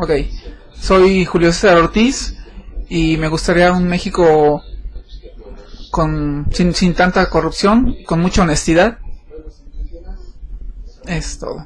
Ok, soy Julio César Ortiz y me gustaría un México con sin, sin tanta corrupción, con mucha honestidad. Es todo.